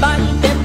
band